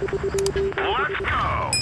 Let's go!